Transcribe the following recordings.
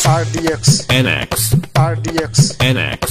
RDX NX RDX NX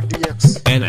RDX. NX.